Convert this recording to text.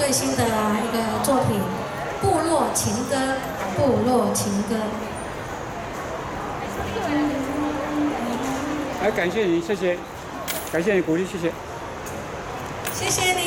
最新的一个作品，部落情歌，部落情歌。来，感谢你，谢谢，感谢你鼓励，谢谢。谢谢你。